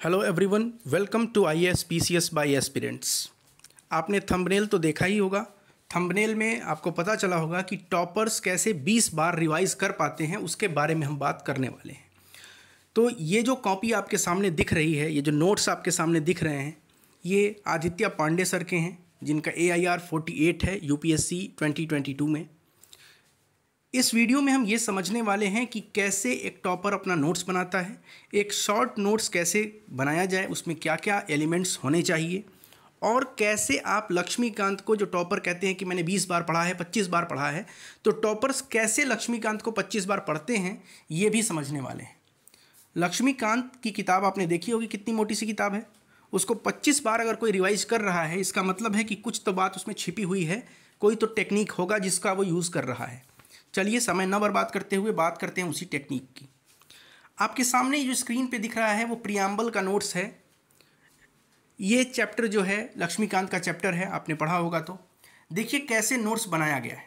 Hello everyone welcome to I S P C S by aspirants आपने thumbnail तो देखा ही होगा। थंबनेल में आपको पता चला होगा कि टॉपर्स कैसे 20 बार रिवाइज कर पाते हैं, उसके बारे में हम बात करने वाले हैं। तो ये जो कॉपी आपके सामने दिख रही है, ये जो नोट्स आपके सामने दिख रहे हैं, ये आदित्य पांडे सर के हैं, जिनका A I R forty eight है U P S C twenty twenty two में। इस वीडियो में हम ये समझने वाले हैं कि कैसे एक टॉपर अपना नोट्स बनाता है, एक शॉर्ट नोट्स कैसे बनाया जाए, उसमें क्या क्या एलिमेंट्स होने चाहिए, और कैसे आप लक्ष्मीकांत को, जो टॉपर कहते हैं कि मैंने 20 बार पढ़ा है 25 बार पढ़ा है तो टॉपर्स कैसे लक्ष्मीकांत को 25 बार पढ़ते हैं, ये भी समझने वाले हैं। लक्ष्मीकांत की किताब आपने देखी होगी, कितनी मोटी सी किताब है। उसको 25 बार अगर कोई रिवाइज कर रहा है, इसका मतलब है कि कुछ तो बात उसमें छिपी हुई है, कोई तो टेक्निक होगा जिसका वो यूज़ कर रहा है। चलिए समय न बर्बाद करते हुए बात करते हैं उसी टेक्निक की। आपके सामने जो स्क्रीन पे दिख रहा है, वो प्रियाम्बल का नोट्स है। ये चैप्टर जो है, लक्ष्मीकांत का चैप्टर है, आपने पढ़ा होगा तो। देखिए कैसे नोट्स बनाया गया है।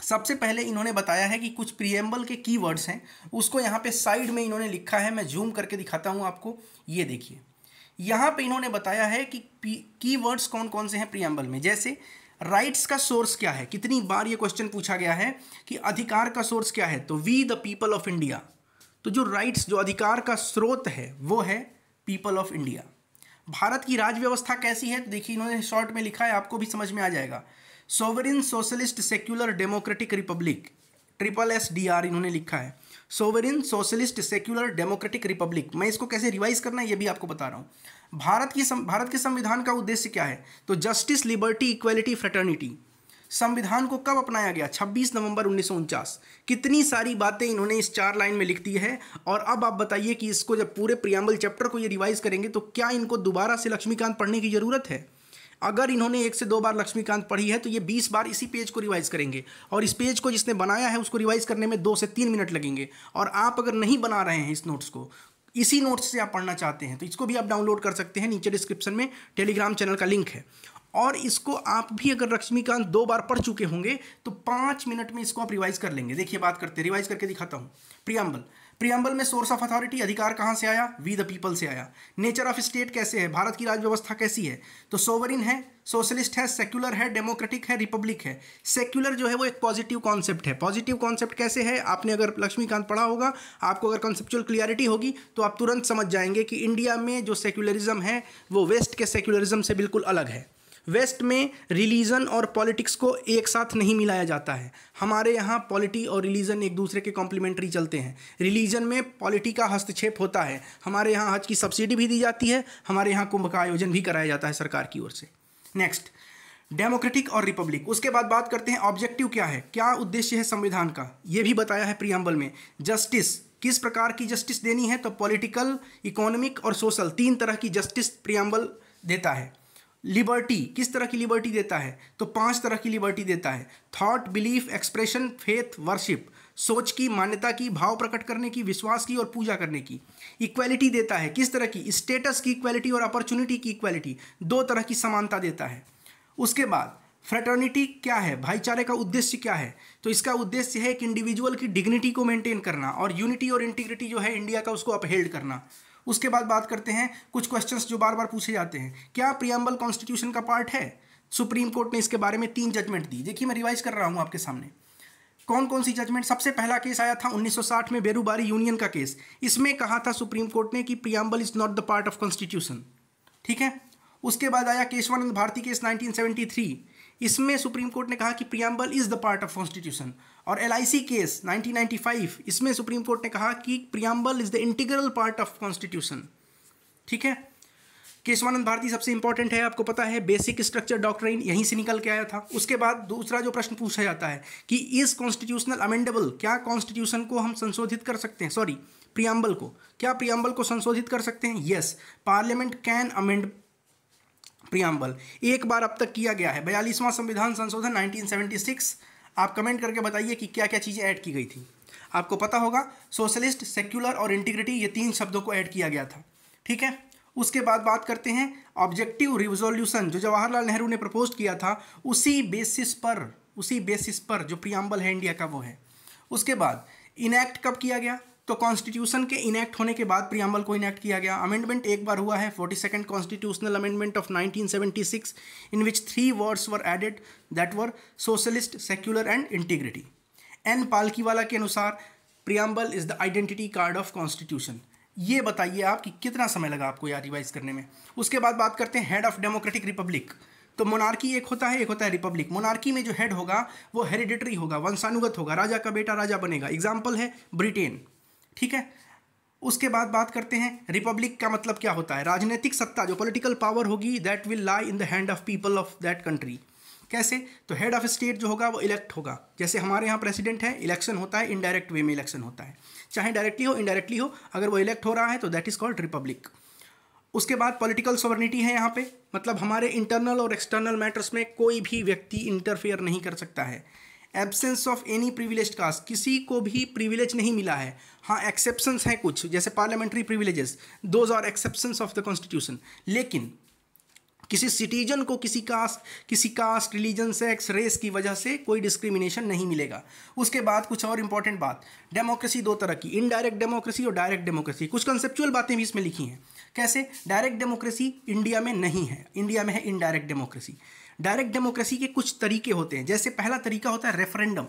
सबसे पहले इन्होंने बताया है कि कुछ प्रियम्बल के कीवर्ड्स हैं, उसको यहाँ पे साइड में इन्होंने लिखा है, मैं जूम करके दिखाता हूँ आपको। ये देखिए, यहाँ पे इन्होंने बताया है कि कीवर्ड्स कौन कौन से हैं प्रियम्बल में, जैसे राइट्स का सोर्स क्या है? कितनी बार ये क्वेश्चन पूछा गया है कि अधिकार का सोर्स क्या है? तो we the people of India तो जो राइट्स जो अधिकार का स्रोत है, वो है पीपल ऑफ़ इंडिया भारत की राज व्यवस्था कैसी है? तो देखिए, इन्होंने शॉर्ट में लिखा है, आपको भी समझ में आ जाएगा। Sovereign socialist secular democratic republic triple S D R इन्होंने लिखा है। Sovereign socialist secular democratic republic. मैं इसको कैसे रिवाइज करना है ये भी आपको बता रहा हूँ। भारत की सम, भारत के संविधान का उद्देश्य क्या है? तो जस्टिस लिबर्टी इक्वलिटी फ्रेटर्निटी। संविधान को कब अपनाया गया? 26 नवंबर उन्नीस सौ उनचास। कितनी सारी बातें इन्होंने इस चार लाइन में लिख दी है? और अब आप बताइए कि इसको जब पूरे प्रियम्बल चैप्टर को ये रिवाइज करेंगे तो क्या इनको दोबारा से लक्ष्मीकांत पढ़ने की ज़रूरत है? अगर इन्होंने एक से दो बार लक्ष्मीकांत पढ़ी है तो ये बीस बार इसी पेज को रिवाइज करेंगे। और इस पेज को जिसने बनाया है, उसको रिवाइज करने में दो से तीन मिनट लगेंगे। और आप अगर नहीं बना रहे हैं इस नोट्स को, इसी नोट्स से आप पढ़ना चाहते हैं तो इसको भी आप डाउनलोड कर सकते हैं, नीचे डिस्क्रिप्शन में टेलीग्राम चैनल का लिंक है। और इसको आप भी अगर लक्ष्मीकांत दो बार पढ़ चुके होंगे तो पाँच मिनट में इसको आप रिवाइज कर लेंगे। देखिए, बात करते हैं, रिवाइज करके दिखाता हूँ। प्रियम्बल प्रियम्बल में सोर्स ऑफ़ अथॉरिटी, अधिकार कहाँ से आया? वी द पीपल से आया। नेचर ऑफ़ स्टेट कैसे है? भारत की राज व्यवस्था कैसी है? तो सोवरिन है, सोशलिस्ट है, सेक्युलर है, डेमोक्रेटिक है, रिपब्लिक है। सेक्युलर जो है वो एक पॉजिटिव कॉन्सेप्ट है। पॉजिटिव कॉन्सेप्ट कैसे है? आपने अगर लक्ष्मीकांत पढ़ा होगा, आपको अगर कॉन्सेप्चुअल क्लियरिटी होगी तो आप तुरंत समझ जाएँगे कि इंडिया में जो सेक्युलरिज्म है, वो वेस्ट के सेक्युलरिज्म से बिल्कुल अलग है। वेस्ट में रिलीजन और पॉलिटिक्स को एक साथ नहीं मिलाया जाता है। हमारे यहाँ पॉलिटी और रिलीजन एक दूसरे के कॉम्प्लीमेंट्री चलते हैं। रिलीजन में पॉलिटी का हस्तक्षेप होता है। हमारे यहाँ हज की सब्सिडी भी दी जाती है। हमारे यहाँ कुंभ का आयोजन भी कराया जाता है सरकार की ओर से। नेक्स्ट डेमोक्रेटिक और रिपब्लिक उसके बाद बात करते हैं ऑब्जेक्टिव क्या है? क्या उद्देश्य है संविधान का? ये भी बताया है प्रियम्बल में। जस्टिस किस प्रकार की जस्टिस देनी है? तो पॉलिटिकल इकोनॉमिक और सोशल तीन तरह की जस्टिस प्रियम्बल देता है। लिबर्टी, किस तरह की लिबर्टी देता है? तो पाँच तरह की लिबर्टी देता है। Thought belief expression faith worship सोच की, मान्यता की, भाव प्रकट करने की, विश्वास की और पूजा करने की। इक्वालिटी देता है। किस तरह की? स्टेटस की इक्वालिटी और अपॉर्चुनिटी की इक्वालिटी दो तरह की समानता देता है। उसके बाद फ्रेटर्निटी क्या है? भाईचारे का उद्देश्य क्या है? तो इसका उद्देश्य है एक इंडिविजुअल की डिग्निटी को मेंटेन करना और यूनिटी और इंटीग्रिटी जो है इंडिया का उसको अपहेल्ड करना। उसके बाद बात करते हैं, कुछ क्वेश्चंस जो बार बार पूछे जाते हैं। क्या प्रियम्बल कॉन्स्टिट्यूशन का पार्ट है? सुप्रीम कोर्ट ने इसके बारे में तीन जजमेंट दी। देखिए, मैं रिवाइज कर रहा हूँ आपके सामने। कौन कौन सी जजमेंट सबसे पहला केस आया था 1960 में बेरूबारी यूनियन का केस इसमें कहा था सुप्रीम कोर्ट ने कि preamble is not the part of constitution ठीक है? उसके बाद आया केशवानंद भारती केस 1973 इसमें सुप्रीम कोर्ट ने कहा कि preamble is the part of constitution. और एलआईसी केस 1995 इसमें सुप्रीम कोर्ट ने कहा कि preamble is the integral part of constitution. ठीक है? केशवानंद भारती सबसे इंपॉर्टेंट है, आपको पता है बेसिक स्ट्रक्चर डॉक्ट्राइन यहीं से निकल के आया था। उसके बाद दूसरा जो प्रश्न पूछा जाता है कि इज़ कॉन्स्टिट्यूशनल अमेंडेबल क्या कॉन्स्टिट्यूशन को हम संशोधित कर सकते हैं? सॉरी प्रियम्बल को। क्या प्रियम्बल को संशोधित कर सकते हैं? Yes parliament can amend preamble. एक बार अब तक किया गया है। बयालीसवां संविधान संशोधन 1976 आप कमेंट करके बताइए कि क्या क्या चीज़ें ऐड की गई थी। आपको पता होगा, सोशलिस्ट, सेक्युलर और इंटीग्रिटी, ये तीन शब्दों को ऐड किया गया था। ठीक है? उसके बाद बात करते हैं, ऑब्जेक्टिव रिजोल्यूशन, जो जवाहरलाल नेहरू ने प्रपोज किया था, उसी बेसिस पर, उसी बेसिस पर जो प्रियम्बल है इंडिया का वो है। उसके बाद इनैक्ट कब किया गया? तो कॉन्स्टिट्यूशन के इनैक्ट होने के बाद प्रियम्बल को इनैक्ट किया गया। अमेंडमेंट एक बार हुआ है forty second constitutional amendment of 1976 in which three words were added that were socialist secular and integrity N Palkhivala के अनुसार preamble is the identity card of constitution ये बताइए आप कि कितना समय लगा आपको यार रिवाइज करने में? उसके बाद बात करते हैं हेड ऑफ़ डेमोक्रेटिक रिपब्लिक तो मोनार्की एक होता है, एक होता है रिपब्लिक मोनार्की में जो हेड होगा, वो हेरिडिटरी होगा, वंशानुगत होगा, राजा का बेटा, राजा बनेगा। एग्ज़ाम्पल है ब्रिटेन ठीक है? उसके बाद बात करते हैं, रिपब्लिक का मतलब क्या होता है? राजनीतिक सत्ता, जो पॉलिटिकल पावर होगी that will lie in the hand of people of that country कैसे? तो हेड ऑफ़ स्टेट जो होगा, वो इलेक्ट होगा। जैसे हमारे यहाँ प्रेसिडेंट है इलेक्शन होता है इनडायरेक्ट वे में इलेक्शन होता है। चाहे डायरेक्टली हो इनडायरेक्टली हो, अगर वो इलेक्ट हो रहा है तो दैट इज़ कॉल्ड रिपब्लिक उसके बाद पॉलिटिकल सॉवर्निटी है यहाँ पे। मतलब हमारे इंटरनल और एक्सटर्नल मैटर्स में कोई भी व्यक्ति इंटरफेयर नहीं कर सकता है। Absence of any privilege caste किसी को भी प्रिविलेज नहीं मिला है। हाँ एक्सेप्शंस हैं कुछ, जैसे parliamentary privileges those are exceptions of the constitution लेकिन, किसी सिटीजन को किसी कास्ट किसी कास्ट रिलीजन सेक्स रेस की वजह से कोई डिस्क्रिमिनेशन नहीं मिलेगा। उसके बाद कुछ और इंपॉर्टेंट बात डेमोक्रेसी दो तरह की इनडायरेक्ट डेमोक्रेसी और डायरेक्ट डेमोक्रेसी कुछ कंसेप्चुअल बातें भी इसमें लिखी हैं। कैसे? डायरेक्ट डेमोक्रेसी इंडिया में नहीं है। इंडिया में है इनडायरेक्ट डेमोक्रेसी डायरेक्ट डेमोक्रेसी के कुछ तरीके होते हैं। जैसे पहला तरीका होता है referendum.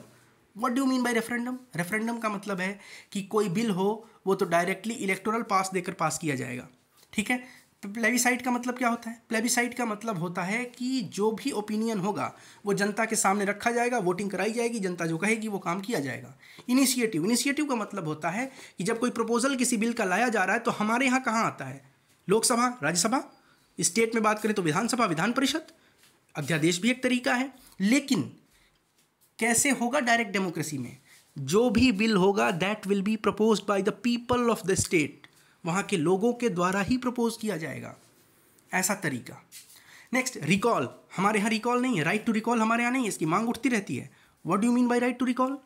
What do mean by referendum referendum का मतलब है कि कोई बिल हो, वो तो डायरेक्टली इलेक्टोरल पास देकर पास किया जाएगा। ठीक है? प्लेबिसाइट का मतलब क्या होता है? प्लेबिसाइट का मतलब होता है कि जो भी ओपिनियन होगा, वो जनता के सामने रखा जाएगा वोटिंग कराई जाएगी, जनता जो कहेगी वो काम किया जाएगा। इनिशिएटिव इनिशिएटिव का मतलब होता है कि जब कोई प्रपोजल किसी बिल का लाया जा रहा है तो हमारे यहाँ कहाँ आता है? लोकसभा? राज्यसभा? स्टेट में बात करें तो विधानसभा, विधान परिषद? अध्यादेश भी एक तरीका है, लेकिन कैसे होगा डायरेक्ट डेमोक्रेसी में? जो भी बिल होगा that will be propose by the people of the state वहाँ के लोगों के द्वारा ही प्रपोज किया जाएगा। ऐसा तरीका। नेक्स्ट रिकॉल हमारे यहाँ रिकॉल नहीं है। राइट टू रिकॉल हमारे यहाँ नहीं है। इसकी मांग उठती रहती है। What do mean by right to recall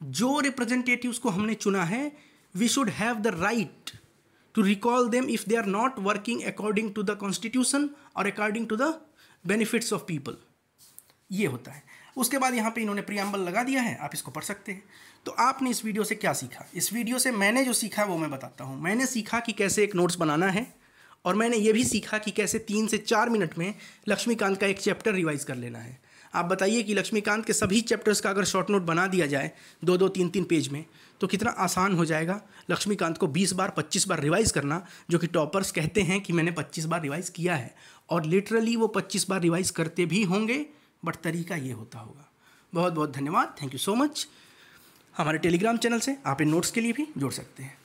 जो रिप्रेजेंटेटिव्स को हमने चुना है we should have the right to recall them if they are not working according to the constitution और according to the benefits of people ये होता है। उसके बाद यहाँ पे इन्होंने प्रियम्बल लगा दिया है, आप इसको पढ़ सकते हैं। तो आपने इस वीडियो से क्या सीखा? इस वीडियो से मैंने जो सीखा वो मैं बताता हूँ। मैंने सीखा कि कैसे एक नोट्स बनाना है, और मैंने ये भी सीखा कि कैसे तीन से चार मिनट में लक्ष्मीकांत का एक चैप्टर रिवाइज कर लेना है। आप बताइए कि लक्ष्मीकांत के सभी चैप्टर्स का अगर शॉर्ट नोट बना दिया जाए, दो दो, तीन तीन पेज में तो कितना आसान हो जाएगा लक्ष्मीकांत को 20 बार 25 बार रिवाइज करना, जो कि टॉपर्स कहते हैं कि मैंने 25 बार रिवाइज किया है। और लिटरली वो 25 बार रिवाइज करते भी होंगे बट तरीका ये होता होगा। बहुत बहुत धन्यवाद। थैंक यू सो मच हमारे टेलीग्राम चैनल से आप इन नोट्स के लिए भी जोड़ सकते हैं।